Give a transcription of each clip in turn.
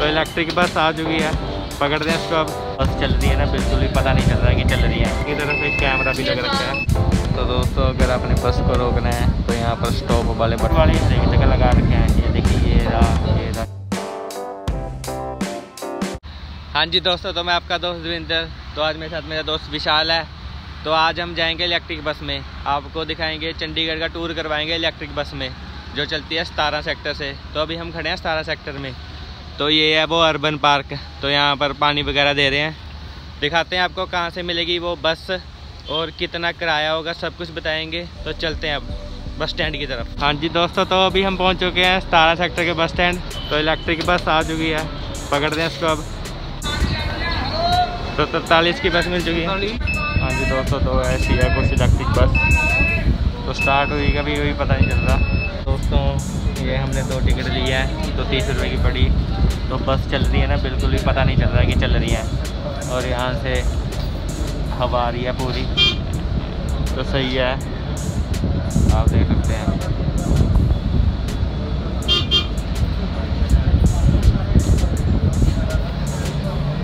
तो electric bus आ चुकी है। पकड़ते हैं इसको अब। बस चल रही है ना, बिल्कुल भी पता नहीं चल रहा है कि चल रही है। की तरफ़ एक कैमरा भी लग रखा है। तो दोस्तों, अगर आपने बस को रोकना है तो यहाँ पर स्टॉप वाले बट वाले जगह लगा रखे हैं। ये देखिए, ये रहा ये रहा। हाँ जी दोस्तों तो मैं आपका दोस्त दविंदर तो आज मेरे साथ मेरा दोस्त विशाल है। तो आज हम जाएँगे इलेक्ट्रिक बस में। आपको दिखाएँगे, चंडीगढ़ का टूर करवाएँगे इलेक्ट्रिक बस में, जो चलती है सतारह सेक्टर से। तो अभी हम खड़े हैं सतारह सेक्टर में। तो ये है वो अर्बन पार्क तो यहाँ पर पानी वगैरह दे रहे हैं। दिखाते हैं आपको कहाँ से मिलेगी वो बस और कितना किराया होगा, सब कुछ बताएँगे। तो चलते हैं अब बस स्टैंड की तरफ़। हाँ जी दोस्तों तो अभी हम पहुँच चुके हैं सतारा सेक्टर के बस स्टैंड। तो इलेक्ट्रिक बस आ चुकी है, पकड़ते हैं इसको अब। तो तैतालीस की बस मिल चुकी है। हाँ जी दोस्तों तो ऐसी है कुछ इलेक्ट्रिक बस। तो स्टार्ट हुई, कभी वही पता नहीं चल रहा। दोस्तों ये हमने दो टिकट लिया है तो तीस रुपये की पड़ी। तो बस चल रही है ना, बिल्कुल भी पता नहीं चल रहा कि चल रही है। और यहाँ से हवा आ रही है पूरी। तो सही है। आप देख सकते हैं।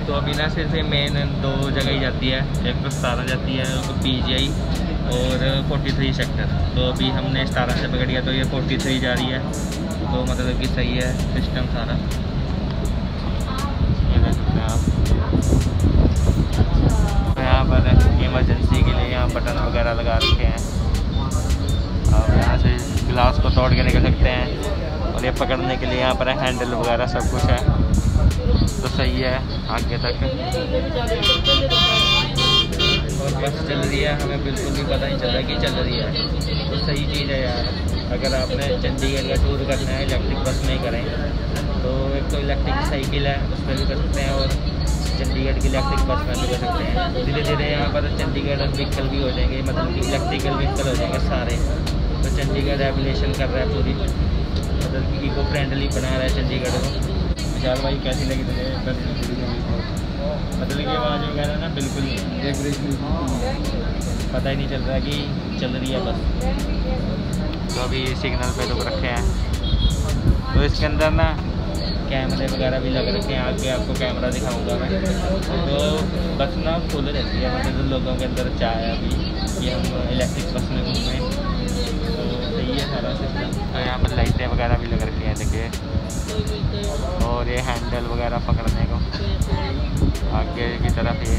तो अभी ना सिर्फ़ मेन दो जगह ही जाती है। एक तो सतारा जाती है पी जी आई और फोर्टी थ्री सेक्टर तो अभी हमने सतारह से पकड़ लिया तो ये फोर्टी थ्री जा रही है। तो मतलब कि सही है सिस्टम सारा। ये देख सकते हैं आप। तो यहाँ पर इमरजेंसी के लिए यहाँ बटन वगैरह लगा रखे हैं। आप यहाँ से गिलास को तोड़ के निकल सकते हैं। और ये पकड़ने के लिए यहाँ पर हैंडल वगैरह सब कुछ है। तो सही है, आगे तक। और बस चल रही है, हमें बिल्कुल भी पता नहीं चल रहा कि चल रही है। तो सही चीज़ है यार, अगर आपने चंडीगढ़ का टूर करना है इलेक्ट्रिक बस में करें। तो एक तो इलेक्ट्रिक साइकिल है, उसमें भी कर सकते हैं और चंडीगढ़ की इलेक्ट्रिक बस में भी कर सकते हैं। धीरे धीरे यहाँ पर चंडीगढ़ व्हीकल भी हो जाएँगे मतलब कि इलेक्ट्रिकल व्हीकल हो जाएँगे सारे। तो चंडीगढ़ एविलेशन कर रहा है पूरी। मतलब कि इको फ्रेंडली बना रहा है चंडीगढ़ को। विशाल भाई कैसी लगी तुझे मतलब कि आवाज़ वगैरह ना, बिल्कुल पता ही नहीं चल रहा कि चल रही है बस। तो अभी सिग्नल पे लोग रखे हैं। तो इसके अंदर ना कैमरे वगैरह भी लग रखे हैं। आगे आपको कैमरा दिखाऊँगा मैं। तो बस ना फुल रहती है। मतलब लोगों के अंदर चाय अभी, कि हम इलेक्ट्रिक बस में घूमें है सारा सिस्टम तो यहाँ पर लाइटें वगैरह भी लग रखी हैं देखिए। और ये हैंडल वगैरह पकड़ने को। आगे की तरफ़ ये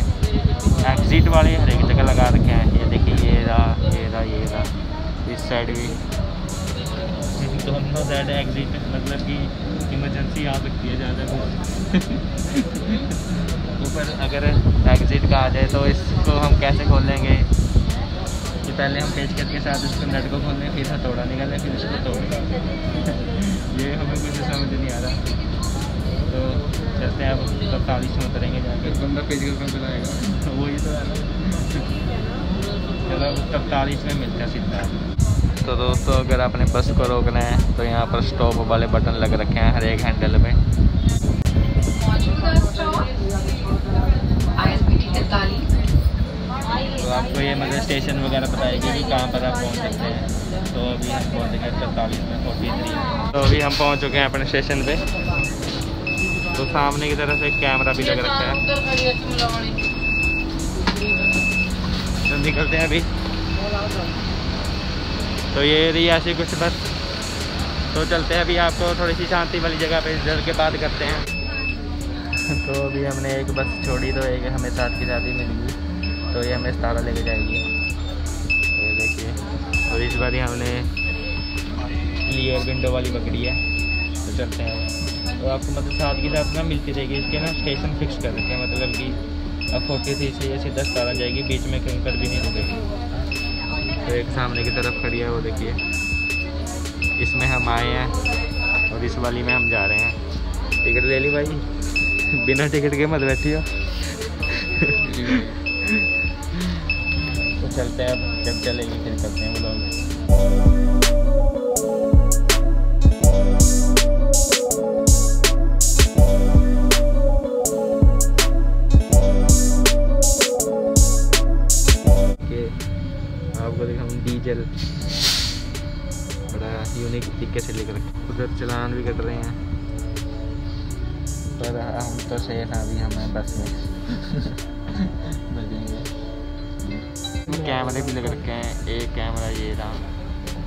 एग्ज़िट वाले हर एक जगह लगा रखे हैं। ये देखिए ये रहा ये रहा ये रहा। इस साइड भी। दोनों साइड एग्ज़िट मतलब कि इमरजेंसी आ सकती है ज़्यादा ऊपर अगर एग्ज़िट का आ जाए तो इसको हम कैसे खोल लेंगे? कि पहले हम पेज के साथ इसको नट को खोल फिर हथौड़ा निकालें फिर इसको तोड़ ये हमें कुछ समझ नहीं आ रहा। तो चलते हैं अब तैतालीस में उतरेंगे जाके। बंदा फ़िज़िकल कम चलाएगा। वही तो है ना चलो तैतालीस में मिलता है सीधा। तो दोस्तों अगर आपने बस को रोकना है तो यहाँ पर स्टॉप वाले बटन लग रखे हैं हर एक हैंडल में। आपको ये मतलब स्टेशन वगैरह बताएगी कि कहाँ पर आप पहुँच सकते हैं। तो अभी हम पहुँचेंगे पैंतालीस में फोर्टी थ्री तो अभी हम पहुँच चुके हैं अपने स्टेशन पे। तो सामने की तरफ़ एक कैमरा भी लग रखा है। तो निकलते हैं अभी। तो ये रही ऐसी कुछ बस। तो चलते हैं अभी आपको थोड़ी सी शांति वाली जगह पे, इधर के बाद करते हैं। तो अभी हमने एक बस छोड़ी तो एक हमें साथ की ही मिल। तो ये हमें सतारा लेके जाएगी। ये देखिए, और इस बार ही हमने क्लियर विंडो वाली पकड़ी है। तो चलते हैं। तो आपको मतलब साथ के साथ ना मिलती रहेगी, इसके ना स्टेशन फिक्स कर रखे हैं। मतलब कि अब फोर्टी थ्री से ये सीधा सतारा जाएगी, बीच में कहीं पर भी नहीं रुकेगी। तो एक सामने की तरफ़ खड़ी है, वो देखिए। इसमें हम आए हैं, और इस वाली में हम जा रहे हैं। टिकट ले ली भाई? बिना टिकट के मत बैठी हो चलते हैं जब चलेगी फिर करते हैं ब्लॉग आपको दिखाऊँ डीजल बड़ा यूनिक तरीके से लिख रखे उधर चलान भी कट रहे हैं। पर हम तो सेफ़ हैं अभी हमें बस में। कैमरे भी लग रखे हैं। एक कैमरा ये रहा।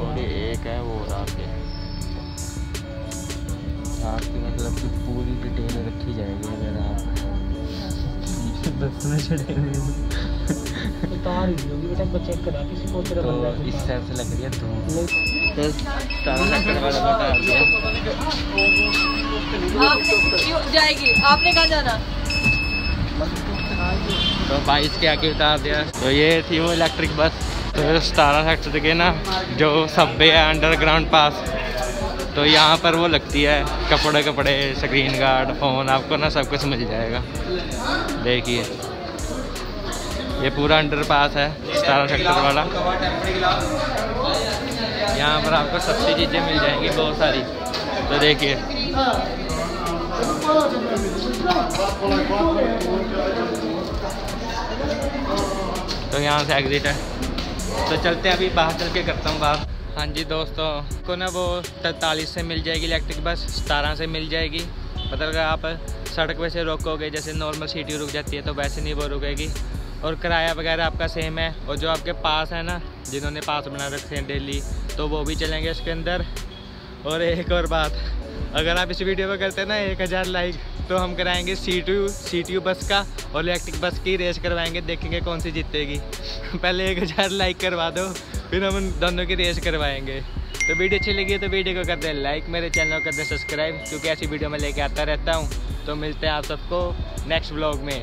और एक है वो रहा के आपकी मतलब कि पूरी डिटेल रखी जाएगी अगर आप बस में चढ़े हुए उतार होगी बेटा को चेक करा किसी को तेरा तो इस से लग रही है धूप। तो तारा सेक्टर वाला बता दिया आप क्यों जाएगी आपने कहाँ जाना? तो बाईस के आगे उतार दिया। तो ये थी वो इलेक्ट्रिक बस तो सतारा सेक्टर के ना, जो सब्बे है अंडरग्राउंड पास तो यहाँ पर वो लगती है, कपड़े कपड़े स्क्रीन गार्ड फ़ोन आपको ना सब कुछ मिल जाएगा। देखिए। ये पूरा अंडर पास है, सतारा सेक्टर वाला। यहाँ पर आपको सस्ती चीज़ें मिल जाएँगी, बहुत सारी। तो देखिए। तो यहाँ से एग्जिट है। तो चलते हैं अभी, बाहर चल के करता हूँ बाहर। हाँ जी दोस्तों, को ना वो तैतालीस से मिल जाएगी इलेक्ट्रिक बस सतारह से मिल जाएगी। मतलब अगर आप सड़क पे से रोकोगे, जैसे नॉर्मल सीटी रुक जाती है तो वैसे नहीं वो रुकेगी। और किराया वगैरह आपका सेम है। और जो आपके पास है ना, जिन्होंने पास बना रखे हैं डेली तो वो भी चलेंगे इसके अंदर। और एक और बात, अगर आप इस वीडियो पर करते हैं ना, एक हज़ार लाइक तो हम कराएँगे C to C T U bus का और इलेक्ट्रिक बस की रेस करवाएँगे, देखेंगे कौन सी जीतेगी। पहले एक हज़ार लाइक करवा दो, फिर हम दोनों की रेस करवाएँगे। तो वीडियो अच्छी लगी तो वीडियो को कर हैं लाइक मेरे चैनल को कर हैं सब्सक्राइब क्योंकि ऐसी वीडियो मैं लेके आता रहता हूँ। तो मिलते हैं आप सबको नेक्स्ट ब्लॉग में।